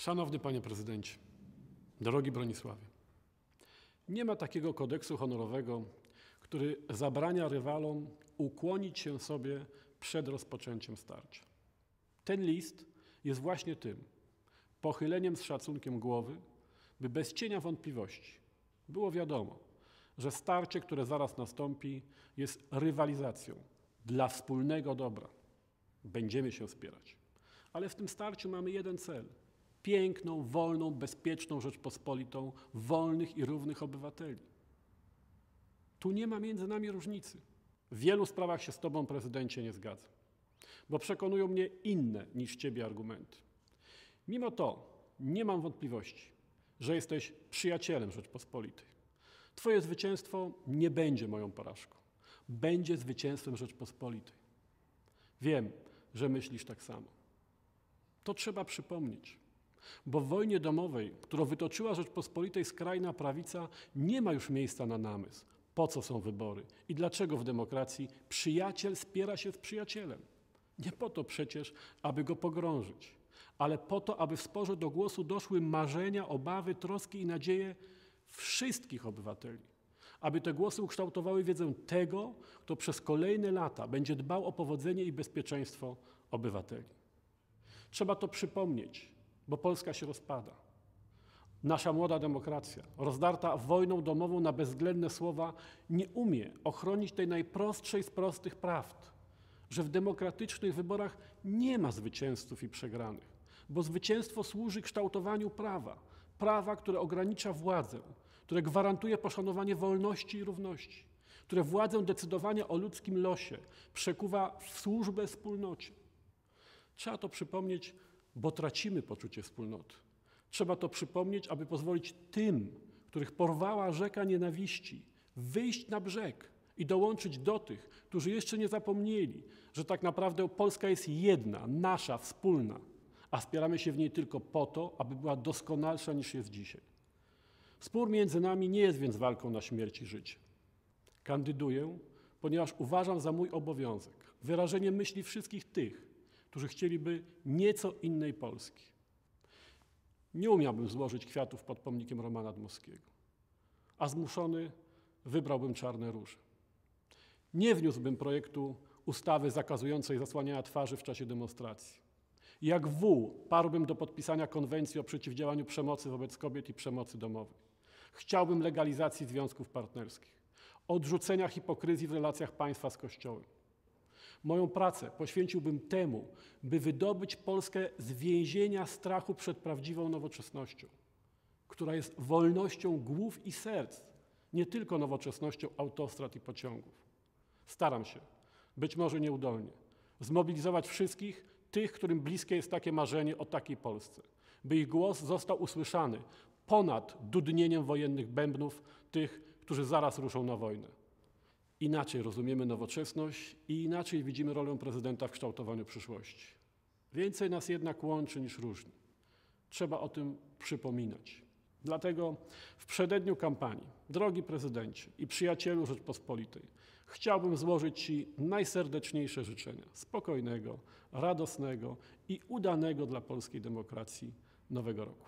Szanowny Panie Prezydencie, drogi Bronisławie, nie ma takiego kodeksu honorowego, który zabrania rywalom ukłonić się sobie przed rozpoczęciem starcia. Ten list jest właśnie tym pochyleniem z szacunkiem głowy, by bez cienia wątpliwości było wiadomo, że starcie, które zaraz nastąpi, jest rywalizacją dla wspólnego dobra. Będziemy się wspierać. Ale w tym starciu mamy jeden cel piękną, wolną, bezpieczną Rzeczpospolitą wolnych i równych obywateli. Tu nie ma między nami różnicy. W wielu sprawach się z Tobą, prezydencie, nie zgadzam, bo przekonują mnie inne niż Ciebie argumenty. Mimo to nie mam wątpliwości, że jesteś przyjacielem Rzeczpospolitej. Twoje zwycięstwo nie będzie moją porażką, będzie zwycięstwem Rzeczpospolitej. Wiem, że myślisz tak samo. To trzeba przypomnieć. Bo w wojnie domowej, którą wytoczyła Rzeczpospolitej skrajna prawica, nie ma już miejsca na namysł. Po co są wybory i dlaczego w demokracji przyjaciel spiera się z przyjacielem? Nie po to przecież, aby go pogrążyć, ale po to, aby w sporze do głosu doszły marzenia, obawy, troski i nadzieje wszystkich obywateli. Aby te głosy ukształtowały wiedzę tego, kto przez kolejne lata będzie dbał o powodzenie i bezpieczeństwo obywateli. Trzeba to przypomnieć, bo Polska się rozpada. Nasza młoda demokracja, rozdarta wojną domową na bezwzględne słowa, nie umie ochronić tej najprostszej z prostych prawd, że w demokratycznych wyborach nie ma zwycięzców i przegranych, bo zwycięstwo służy kształtowaniu prawa, prawa, które ogranicza władzę, które gwarantuje poszanowanie wolności i równości, które władzę decydowania o ludzkim losie przekuwa w służbę wspólnocie. Trzeba to przypomnieć bo tracimy poczucie wspólnoty. Trzeba to przypomnieć, aby pozwolić tym, których porwała rzeka nienawiści, wyjść na brzeg i dołączyć do tych, którzy jeszcze nie zapomnieli, że tak naprawdę Polska jest jedna, nasza, wspólna, a spieramy się w niej tylko po to, aby była doskonalsza niż jest dzisiaj. Spór między nami nie jest więc walką na śmierć i życie. Kandyduję, ponieważ uważam za mój obowiązek wyrażenie myśli wszystkich tych, którzy chcieliby nieco innej Polski. Nie umiałbym złożyć kwiatów pod pomnikiem Romana Dmowskiego, a zmuszony wybrałbym czarne róże. Nie wniósłbym projektu ustawy zakazującej zasłaniania twarzy w czasie demonstracji. Jak wół parłbym do podpisania konwencji o przeciwdziałaniu przemocy wobec kobiet i przemocy domowej. Chciałbym legalizacji związków partnerskich, odrzucenia hipokryzji w relacjach państwa z Kościołem. Moją pracę poświęciłbym temu, by wydobyć Polskę z więzienia strachu przed prawdziwą nowoczesnością, która jest wolnością głów i serc, nie tylko nowoczesnością autostrad i pociągów. Staram się, być może nieudolnie, zmobilizować wszystkich tych, którym bliskie jest takie marzenie o takiej Polsce, by ich głos został usłyszany ponad dudnieniem wojennych bębnów tych, którzy zaraz ruszą na wojnę. Inaczej rozumiemy nowoczesność i inaczej widzimy rolę prezydenta w kształtowaniu przyszłości. Więcej nas jednak łączy niż różni. Trzeba o tym przypominać. Dlatego w przededniu kampanii, drogi prezydencie i przyjacielu Rzeczpospolitej, chciałbym złożyć Ci najserdeczniejsze życzenia spokojnego, radosnego i udanego dla polskiej demokracji nowego roku.